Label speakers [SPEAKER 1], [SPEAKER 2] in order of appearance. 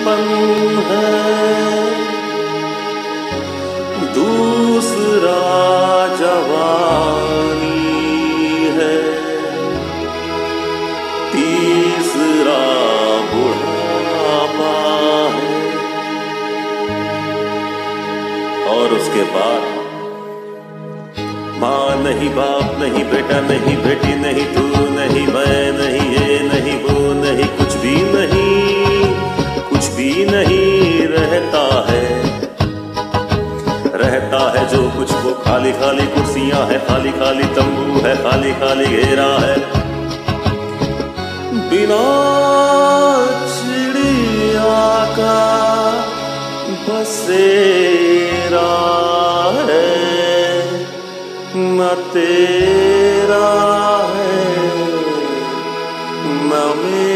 [SPEAKER 1] दर्पण है। दूसरा जवानी है। तीसरा बुढ़ापा है। और उसके बाद, माँ नहीं, बाप नहीं, बेटा नहीं, बेटी नहीं जो कुछ वो खाली खाली कुर्सियाँ है, खाली खाली तंबू है, खाली खाली घेरा है। बिना चिड़िया का बसेरा है, न तेरा है, न मेरा